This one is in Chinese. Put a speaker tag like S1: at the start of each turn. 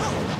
S1: 操！